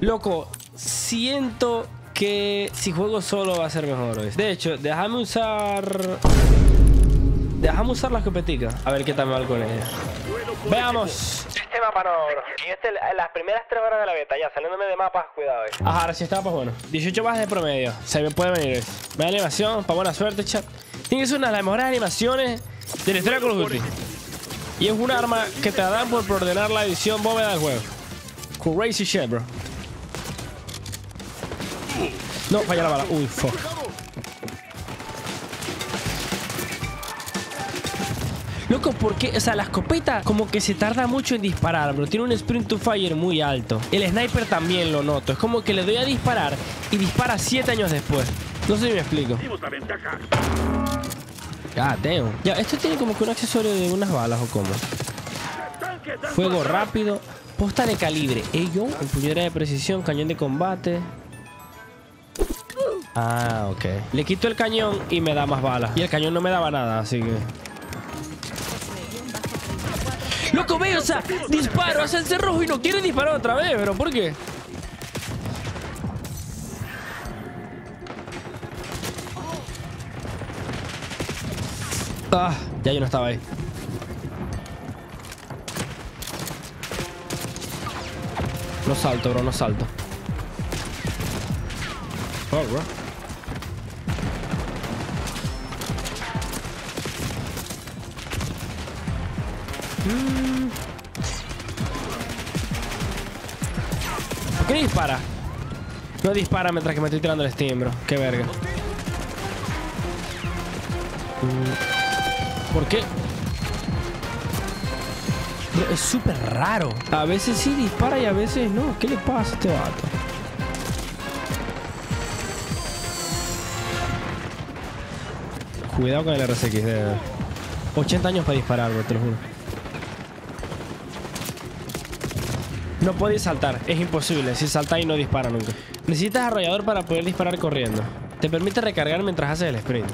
Loco, siento que si juego solo va a ser mejor. ¿oíste? De hecho, déjame usar... Déjame usar la escopetica. A ver qué tal me va con ella. Veamos. Sistema panoro. Y este las primeras tres horas de la beta, ya saliéndome de mapas, cuidado. Eh. Ajá, ahora sí está, pues bueno. 18 bajas de promedio. Se me puede venir. Ve animación, para buena suerte, chat. Tiene que ser una de las mejores animaciones de la historia de Call of Duty. Y es un arma que te dan por ordenar la edición bóveda del juego. Crazy shit, bro. No, falla la bala. Uy, fuck. Loco, porque, o sea, la escopeta como que se tarda mucho en disparar, bro. Tiene un sprint to fire muy alto. El sniper también lo noto. Es como que le doy a disparar y dispara 7 años después. No sé si me explico. Ah, damn. Ya, esto tiene como que un accesorio de unas balas o cómo. Fuego rápido. Posta de calibre. Ello, empuñadura de precisión, cañón de combate. Ah, ok. Le quito el cañón y me da más balas. Y el cañón no me daba nada, así que... ¡Loco, ve! O sea, disparo, hace el rojo y no quiere disparar otra vez, pero ¿por qué? Ah, ya yo no estaba ahí. No salto, bro, no salto. Oh, bro. ¿Por qué dispara? No dispara mientras que me estoy tirando el steam, bro. Qué verga. Mm. ¿Por qué? Es súper raro. A veces sí dispara y a veces no. ¿Qué le pasa a este vato? Cuidado con el RSX. De 80 años para disparar, bro, te lo juro. No podéis saltar, es imposible. Si saltáis no dispara nunca. Necesitas arrollador para poder disparar corriendo. Te permite recargar mientras haces el sprint.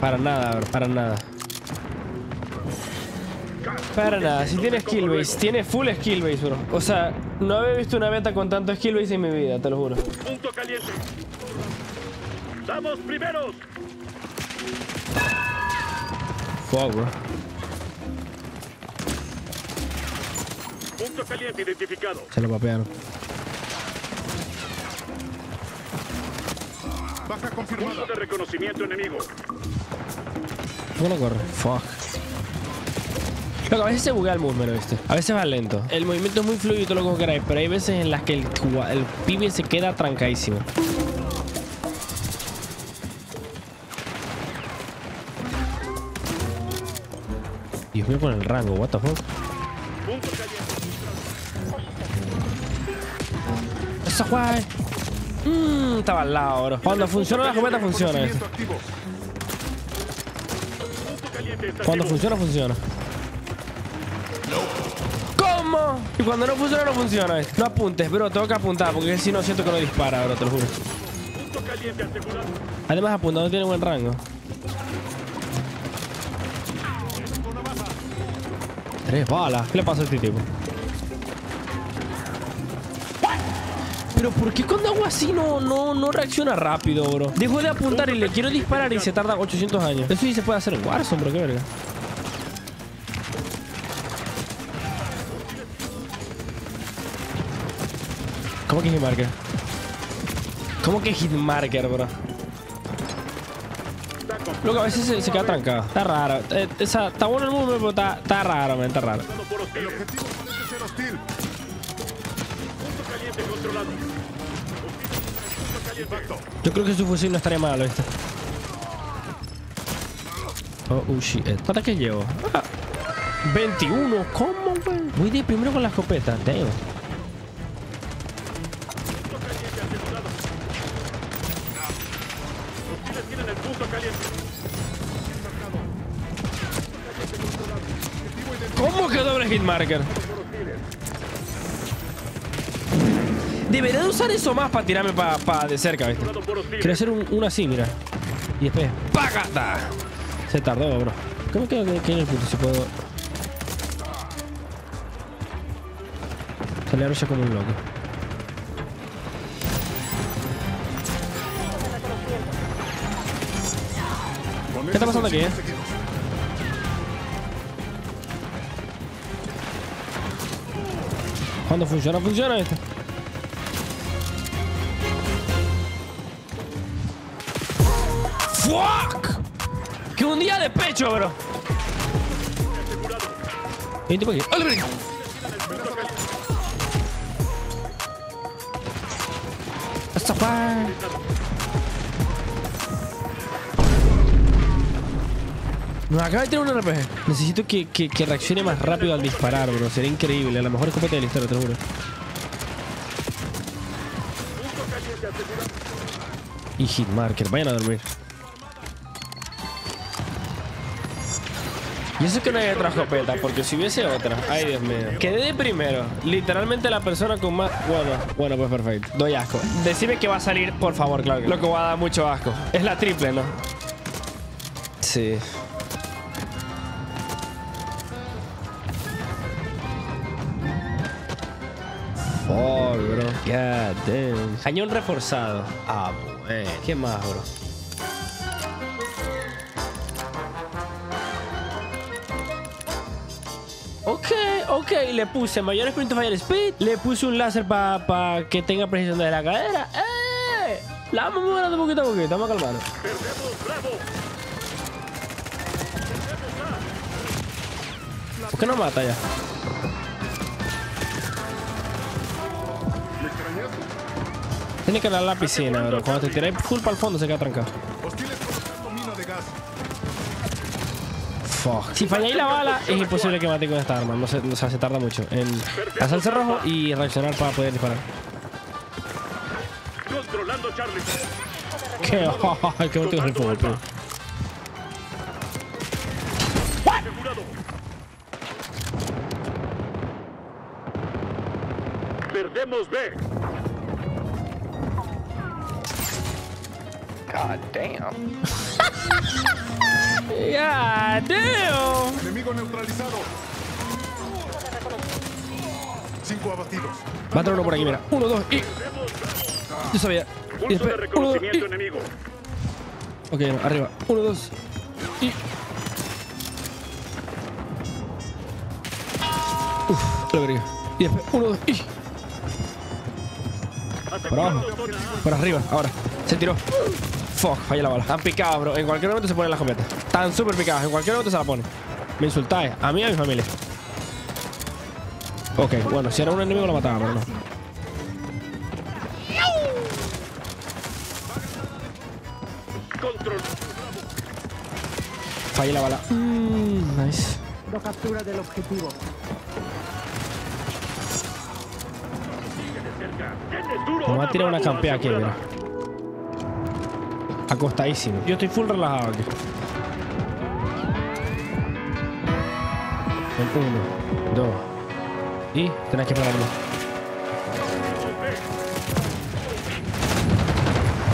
Para nada, bro, para nada. Para nada, si tiene skill base, tiene full skill base, bro. O sea, no había visto una beta con tanto skill base en mi vida, te lo juro. Punto caliente. ¡Vamos primeros! Fuck, bro. Punto caliente identificado. Se lo papearon. Baja confirmada. Punto de reconocimiento enemigo. ¿Por qué no corre? Fuck. Loco, a veces se buguea el movement, ¿viste? A veces va lento. El movimiento es muy fluido y todo lo que queráis, pero hay veces en las que el, el pibe se queda trancadísimo. Dios mío con el rango, what the fuck. Esa guay. Mmm, estaba al lado, bro. Cuando funciona la escopeta funciona. Cuando funciona, funciona. ¿Cómo? Y cuando no funciona, no funciona. No apuntes, bro. Tengo que apuntar porque si no siento que no dispara, bro. Te lo juro. Además, apuntando tiene buen rango. Tres balas. ¿Qué le pasa a este tipo? Pero ¿por qué cuando hago así no, no, no reacciona rápido, bro? Dejo de apuntar y le quiero disparar y se tarda 800 años. Eso sí se puede hacer en Warzone, bro. Qué verga. ¿Cómo que hitmarker? ¿Cómo que hitmarker, bro? Loco, a veces se, se queda trancado. Está raro. Eh, o sea, está bueno el movimiento, pero está, está raro, man. Está raro. Pasado por hostiles. Objetivo parece ser hostil. Punto caliente controlado. Punto caliente. Yo creo que su fusil no estaría mal, ¿viste? Oh, oh, shit. ¿Cuántas que llevo? Ah, 21. ¿Cómo, güey? Voy de primero con la escopeta. Damn. Tienen el punto caliente. Debería usar eso más para tirarme para pa de cerca, ¿viste? Quiero hacer un, así, mira. Y después... ¡Pagata! Ah, Se tardó, bro. ¿Cómo que en el punto? Si puedo... Sale arrolla como un loco. ¿Qué está pasando aquí, eh? Cinco seguidos. Cuando funciona, funciona esto. ¡Fuck! ¡Que un día de pecho, bro! Hay un tipo aquí. Nos acaba de tirar un RPG. Necesito que, que, que reaccione más rápido al disparar, bro. Sería increíble. La mejor escopeta de la historia, te lo juro. Y hitmarker. Vayan a dormir. Y eso que no hay otra escopeta, porque si hubiese otra, ay Dios mío. Quedé de primero. Literalmente la persona con más. Bueno, bueno, pues perfecto. Doy asco. Decime que va a salir, por favor, claro. Lo que va a dar mucho asco. Es la triple, ¿no? Sí. Fuck, bro. God damn. Cañón reforzado. Ah, bueno. ¿Qué más, bro? Ok, ok, le puse mayor sprint fire speed, le puse un láser para que tenga precisión de la cadera. ¡Eh! La vamos mejorando poquito a poquito, vamos a calmarnos. ¿Por qué no mata ya? Tiene que a la piscina, bro. Cuando te tiras full para el fondo se queda trancado. Fuck. Si falláis la bala, es imposible que mate con esta arma. No se, o sea, se tarda mucho en pasarse rojo y reaccionar para poder disparar. Controlando Charlie. Qué, qué bonito es el fútbol. Perdemos B. God damn. Yeah, damn. Enemigo neutralizado. Cinco abatidos. Va a entrar uno por aquí, mira. Uno, dos y. Yo sabía. Y Pulso de después, uno, dos reconocimiento y. enemigo. Ok, no, arriba. Uno, dos y. Uf, la verga. Y después, uno, dos y. Por abajo. Por arriba, ahora. Se tiró. Fuck, falla la bala. Están picados, bro. En cualquier momento se ponen las escopeta. Están súper picados. En cualquier momento se la ponen. Me insultáis. A mí y a mi familia. Ok, bueno, si era un enemigo lo mataba, pero no. Control. Fallé la bala. Mm, nice. No captura del objetivo. Me voy a tirar una campea aquí, mira. Acostadísimo. Yo estoy full relajado aquí. En uno, dos. Y tenés que pararlo.